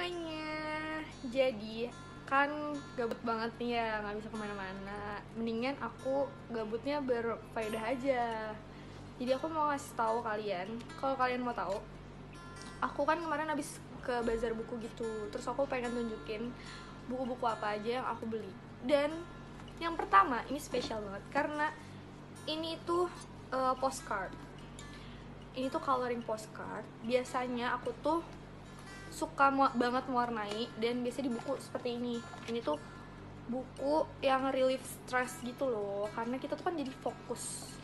semuanya. Jadi kan gabut banget nih ya nggak bisa ke mana-mana. Mendingan aku gabutnya berfaedah aja. Jadi aku mau ngasih tahu kalian Kalau kalian mau tahu Aku kan kemarin habis ke bazar buku gitu. Terus aku pengen tunjukin buku-buku apa aja yang aku beli. Dan yang pertama ini spesial banget Karena ini tuh uh, postcard. Ini tuh coloring postcard. Biasanya aku tuh suka banget mewarnai dan biasanya di buku seperti ini. Ini tuh buku yang relief stress gitu loh karena kita tuh kan jadi fokus.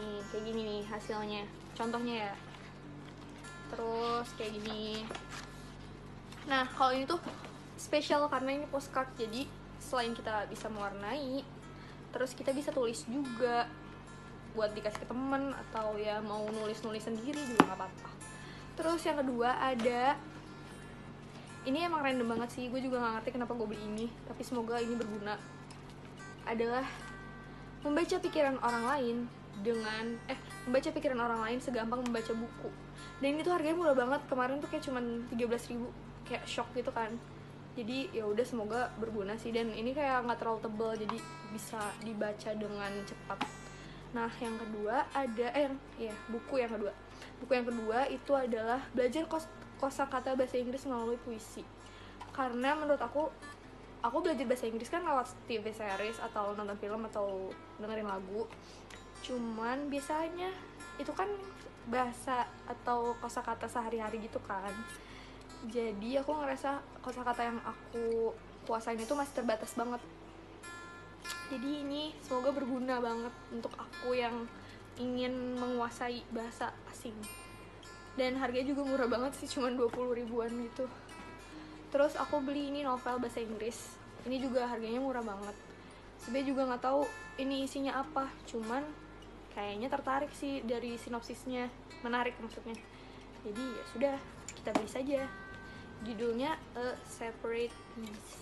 Nih kayak gini nih hasilnya contohnya ya. Terus kayak gini. Nah kalau ini tuh spesial karena ini postcard jadi selain kita bisa mewarnai terus kita bisa tulis juga buat dikasih ke temen atau ya mau nulis nulis sendiri juga nggak apa-apa. Terus yang kedua ada ini emang random banget sih gue juga nggak ngerti kenapa gue beli ini tapi semoga ini berguna. Adalah membaca pikiran orang lain dengan eh membaca pikiran orang lain segampang membaca buku. Dan ini tuh harganya murah banget kemarin tuh kayak cuman 13 ribu kayak shock gitu kan. Jadi ya udah semoga berguna sih dan ini kayak nggak terlalu tebel jadi bisa dibaca dengan cepat. Nah, yang kedua ada eh ya, buku yang kedua. Buku yang kedua itu adalah belajar kosakata bahasa Inggris melalui puisi. Karena menurut aku aku belajar bahasa Inggris kan lewat TV series atau nonton film atau dengerin lagu. Cuman biasanya itu kan bahasa atau kosakata sehari-hari gitu kan. Jadi aku ngerasa kosakata yang aku kuasain itu masih terbatas banget jadi ini semoga berguna banget untuk aku yang ingin menguasai bahasa asing dan harganya juga murah banget sih cuman 20 ribuan gitu. Terus aku beli ini novel bahasa Inggris. Ini juga harganya murah banget. Sebenarnya juga nggak tahu ini isinya apa cuman kayaknya tertarik sih dari sinopsisnya. Menarik maksudnya. Jadi ya sudah kita beli saja. Judulnya A Separate Piece.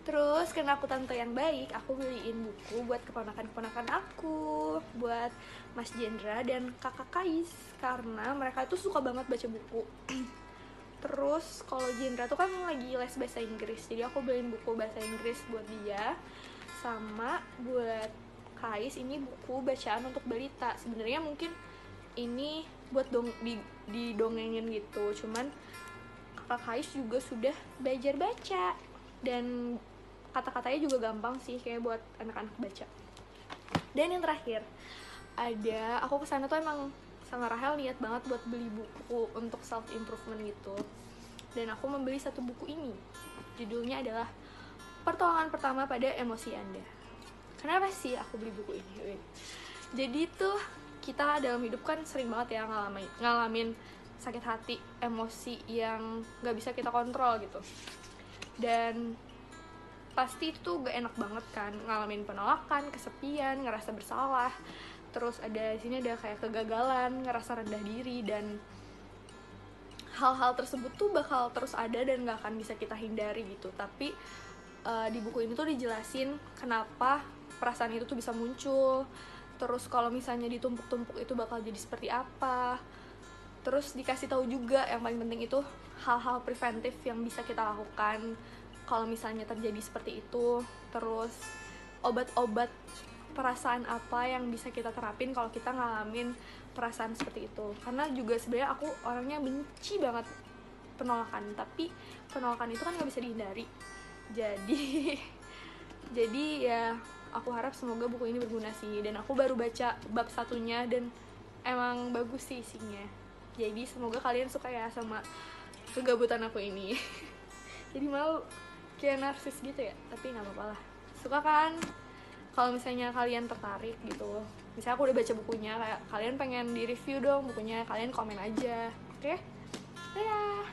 Terus karena aku tante yang baik, aku beliin buku buat keponakan-keponakan aku, buat Mas Jendra dan kakak Kais. Karena mereka itu suka banget baca buku. Terus kalau Jendra tuh kan lagi les bahasa Inggris, jadi aku beliin buku bahasa Inggris buat dia. Sama buat Kais ini buku bacaan untuk balita. Sebenarnya mungkin ini buat dong di, didongengin gitu, cuman kakak Kais juga sudah belajar baca. Dan kata-katanya juga gampang sih kayak buat anak-anak baca dan yang terakhir ada aku ke sana tuh emang sama Rahel niat banget buat beli buku untuk self improvement gitu. Dan aku membeli satu buku ini. Judulnya adalah pertolongan pertama pada emosi anda. Kenapa sih aku beli buku ini jadi tuh kita dalam hidup kan sering banget ya ngalamin ngalamin sakit hati emosi yang nggak bisa kita kontrol gitu. Dan pasti itu gak enak banget kan ngalamin penolakan kesepian ngerasa bersalah. Terus ada sini ada kayak kegagalan ngerasa rendah diri dan hal-hal tersebut tuh bakal terus ada dan gak akan bisa kita hindari gitu. Tapi uh, di buku ini tuh dijelasin kenapa perasaan itu tuh bisa muncul. Terus kalau misalnya ditumpuk-tumpuk itu bakal jadi seperti apa. Terus dikasih tahu juga yang paling penting itu hal-hal preventif yang bisa kita lakukan kalau misalnya terjadi seperti itu terus obat-obat perasaan apa yang bisa kita terapin kalau kita ngalamin perasaan seperti itu. Karena juga sebenarnya aku orangnya benci banget penolakan tapi penolakan itu kan nggak bisa dihindari. Jadi jadi ya aku harap semoga buku ini berguna sih. Dan aku baru baca bab satunya dan emang bagus sih isinya. Jadi semoga kalian suka ya sama kegabutan aku ini. Jadi mau kayak narsis gitu ya tapi nggak apa-apa lah. Suka kan? Kalau misalnya kalian tertarik gitu misalnya aku udah baca bukunya kayak kalian pengen di review dong bukunya kalian komen aja oke? Okay? dadah